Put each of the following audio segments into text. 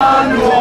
qu'on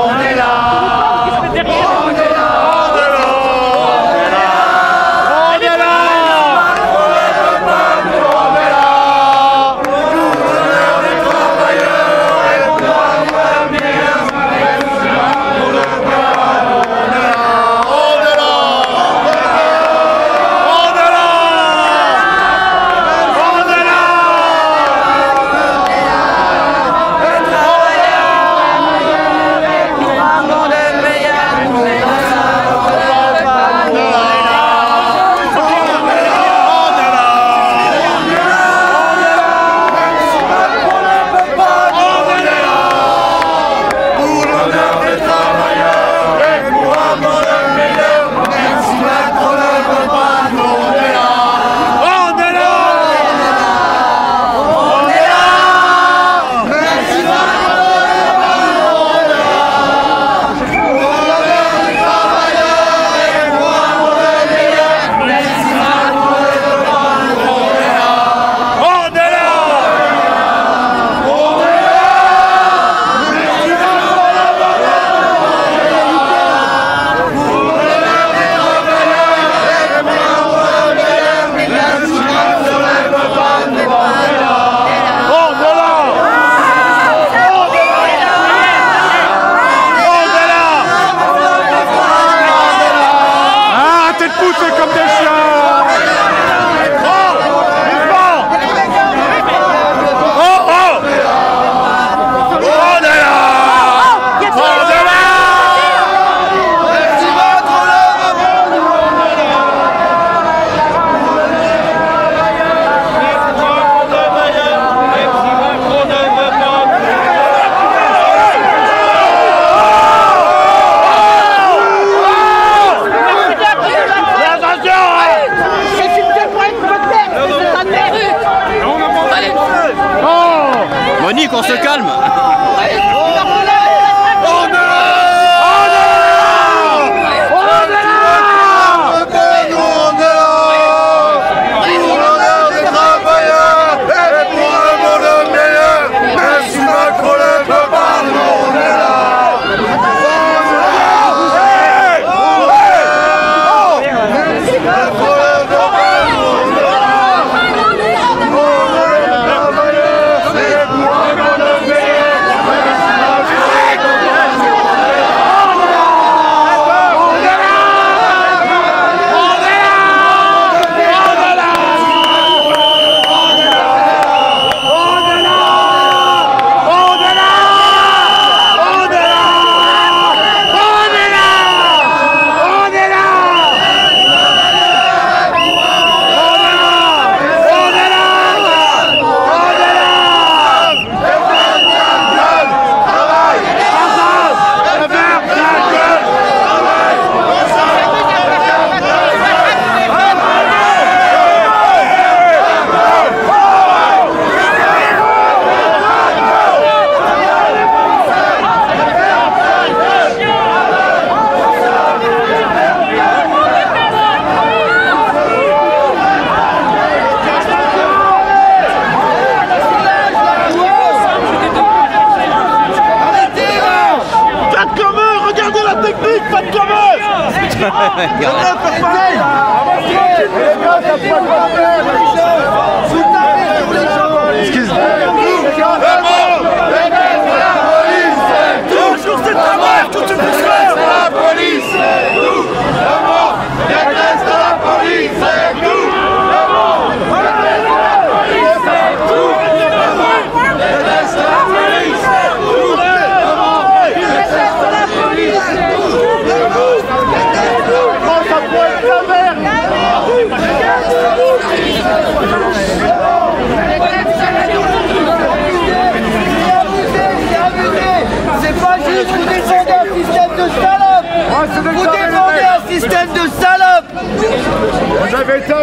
J'avais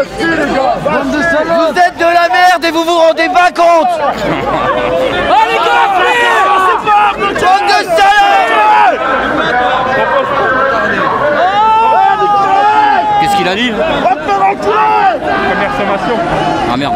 Vous êtes de la merde et vous vous rendez pas compte. Bande de Qu'est-ce qu'il a dit Première sommation Ah merde.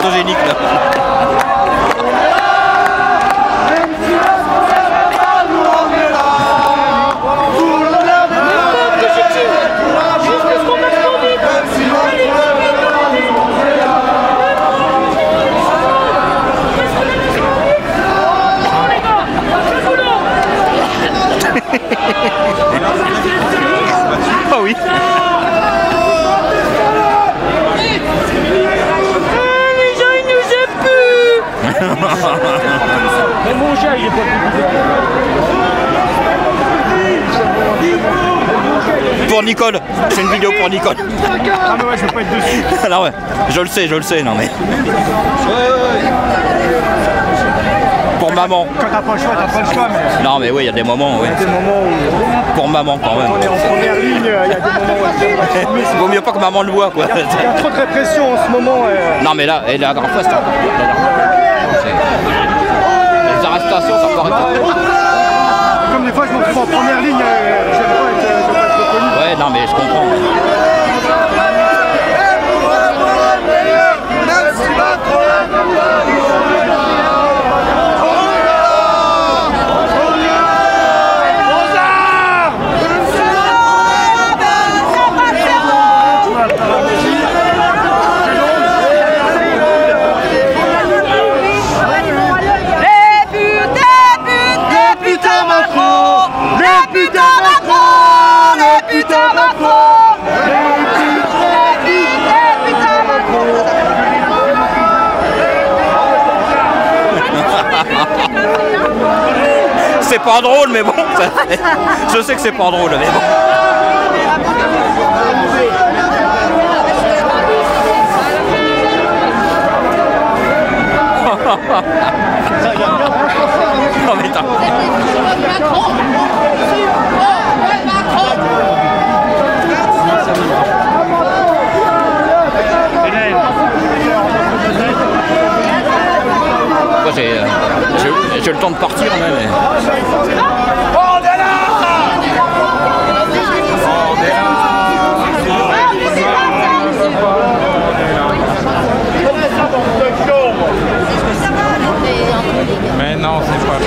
T'es pas très photogénique là. Ah oui. Les gens, ils nous aiment plus Même mon chat, il est pas Pour Nicole. C'est une vidéo pour Nicole. Ah mais ouais, je veux pas être dessus. non ouais. Je le sais, je le sais, non mais. Pour maman. Quand t'as pas le choix, t'as pas le choix, mais Non mais oui, il y a des moments, oui. des moments où Pour maman quand même. on est en première ligne, il y a des moments où il Vaut mieux pas que maman le voit quoi. y a trop de répression en ce moment. euh, Non mais là, et la dernière fois c'était Les arrestations, ça arrêter. Comme des fois, je me retrouve en première ligne, euh, Ouais, non mais je comprends. Macron Macron Les putains Macron Les putes, les putains Macron C'est pas drôle mais bon. Je sais que c'est pas drôle mais bon. Mais j'ai j'ai- j'ai le temps de partir Mais non, c'est pas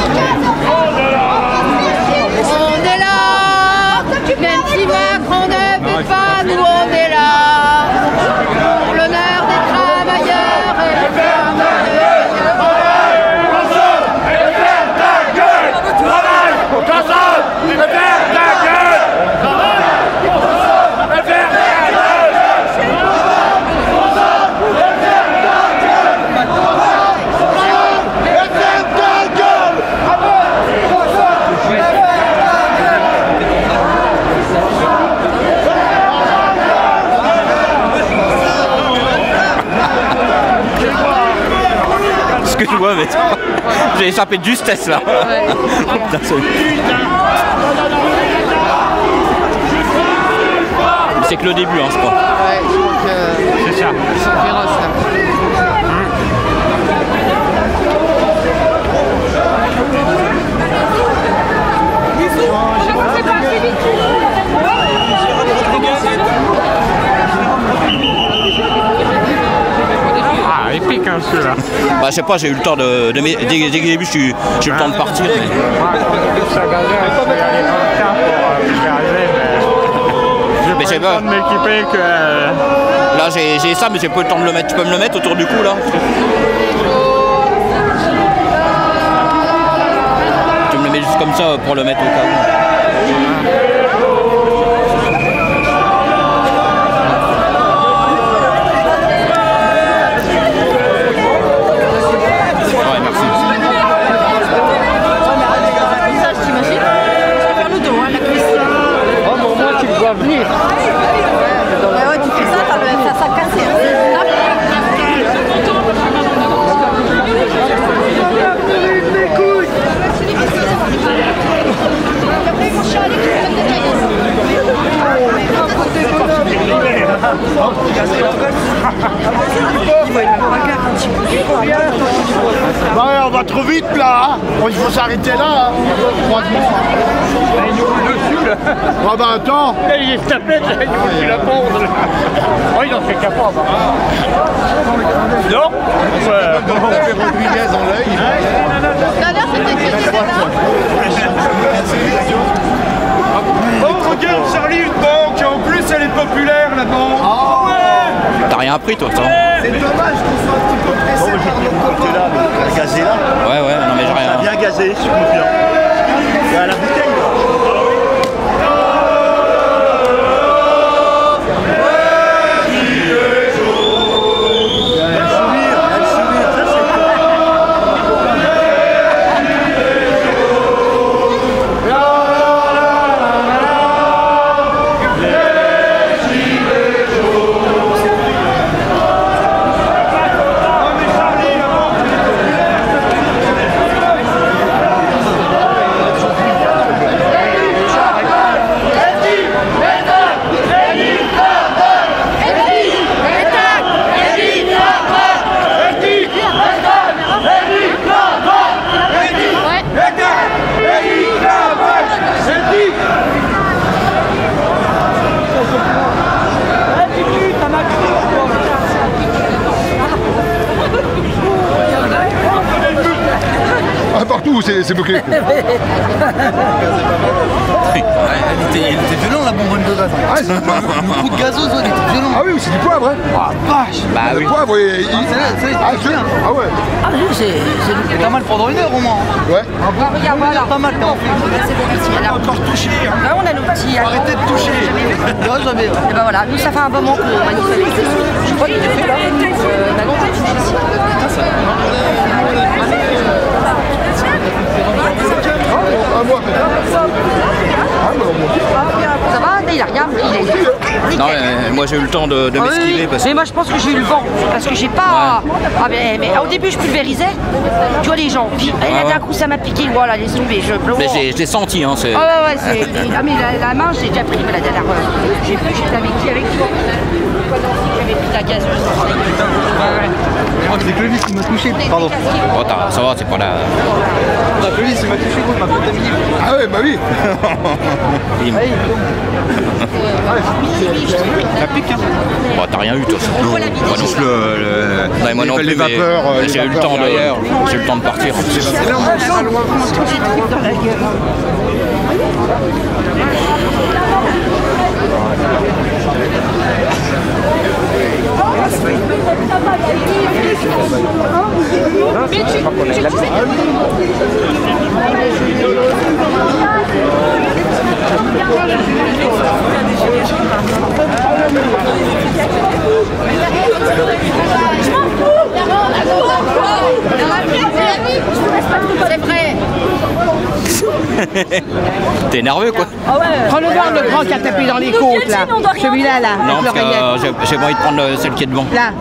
On est là Même si Macron ne veut pas, nous on est là Pour l'honneur des travailleurs et des Ce que je vois mais j'ai échappé de justesse là. C'est que le début hein, je crois. C'est ça. Ah, épique hein, celui-là. Bah je sais pas, j'ai eu le temps de. dès, je suis- j'ai eu le temps de partir. mais- mais... J'ai j'ai pas de m'équiper que... Là j'ai j'ai ça, mais j'ai pas le temps de le mettre. Tu peux me le mettre autour du cou là Tu me le mets juste comme ça pour le mettre au cas où. Venir. Ouais, ouais, tu fais ça, le ça, ça cassé. Bah ouais, on va trop vite là, hein. Bon, il faut s'arrêter là, hein. Franchement. Ah bah attends. Il est tapé, il nous la pondre. Oh, il en fait capable. Non Rodriguez en l'œil. Tout à l'heure, c'était qui qui était là Oh, regarde Charlie, une banque plus, elle est populaire, la banque T'as rien appris toi, toi C'est dommage qu'on soit un petit peu pressé par nos copains. là, mais gazé là. Ouais, ouais, non mais j'ai rien. Bien gazé, je suis confiant. C'est c'est bloqué. Elle était, violente la bonbonne de gaz. Ah, c'est- Le coup de gazeuse, était violent. ah oui, c'est du poivre, hein. Ah, vache Bah Le poivre, il- Ah, c'est c'est- bien. ah ouais. Ah oui, c'est c'est pas mal pendant une heure au moins. Ouais. Regarde, voilà. Pas mal bon, là. Encore touché hein. Là, on a nos petits. Arrêtez de toucher Ouais, j'avais. Et ben voilà, nous ça fait un moment qu'on manifeste. Je crois qu'il est fait là. Euh, bah ici. Ah, moi, Ah. Ça va Il a rien, il est. Non, mais moi j'ai eu le temps de, de Ah oui, m'esquiver parce que. Mais moi je pense que j'ai eu le vent parce que j'ai pas. Ah mais, mais au début je pulvérisais, tu vois les gens. Puis et là Ouais, d'un ouais. coup ça m'a piqué, voilà, laisse tomber, je pleure. Mais j'ai- je l'ai senti, hein, c'est. Ah ouais ouais c'est. Ah mais la, la main j'ai déjà pris la dernière fois. J'ai plus, j'étais avec qui avec toi J'avais pris ta gazeuse. Je crois que c'est Clovis qui m'a touché. Pardon. Oh, t'as- ça va, c'est pas là. Ah, Clovis, il m'a touché, gros, il m'a contaminé. Ah ouais, bah oui. Il- Ça pique, hein. Bon, t'as rien eu, toi. On voit la vidéo. Moi non plus. Ouais, moi non les plus, mais- vapeurs, euh, les j'ai eu le temps de, j'ai eu le temps de partir. C'est vrai. T'es nerveux, quoi Prends le voir le grand qui a tapé dans les côtes là. Celui-là là, Non, avec parce que euh, j'ai- pas envie de prendre celle qui est devant. Là.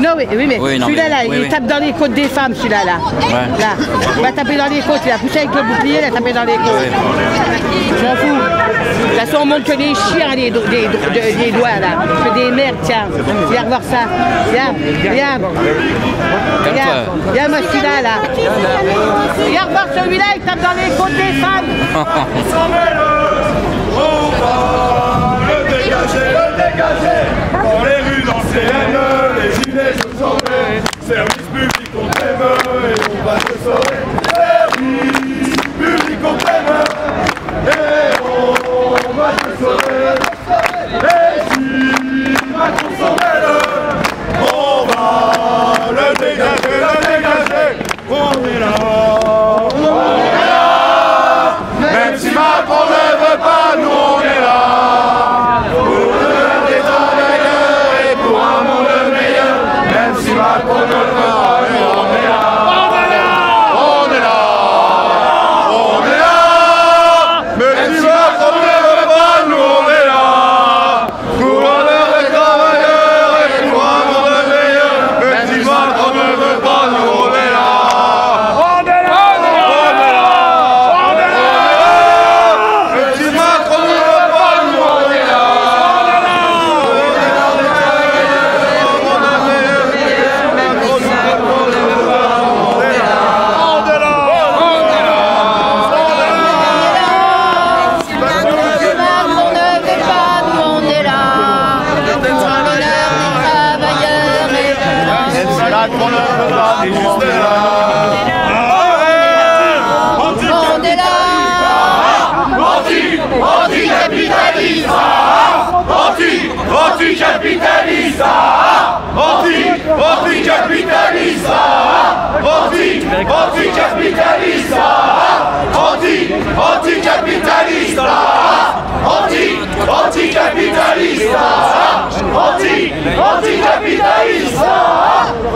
Non, oui, oui mais Oui, non, celui-là là, oui, il oui. tape dans les côtes des femmes, celui-là là. Ouais. Là. Il va taper dans les côtes, il a poussé avec le bouclier, il a tapé dans les côtes. Je m'en fous. De toute façon, on montre que les chiens, les, do- des, do- de- des doigts là. Que des merdes, tiens. Viens voir ça. Viens, viens. Regarde, regarde moi celui-là là. Regarde voir celui-là, il tape dans les côtes des femmes. Le dégager, le dégager Dans les rues, dans CN, les gilets jaunes sont faits. Service public, on t'aime et on va te sauver Anti-capitaliste Anti Anti-capitaliste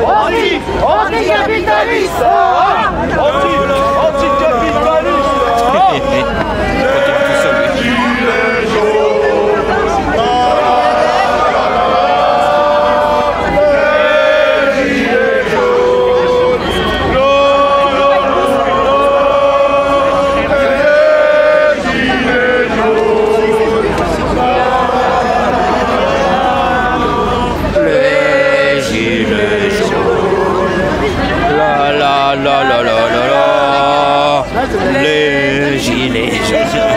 Anti Anti-capitaliste Les là là là là Les gilets jaunes.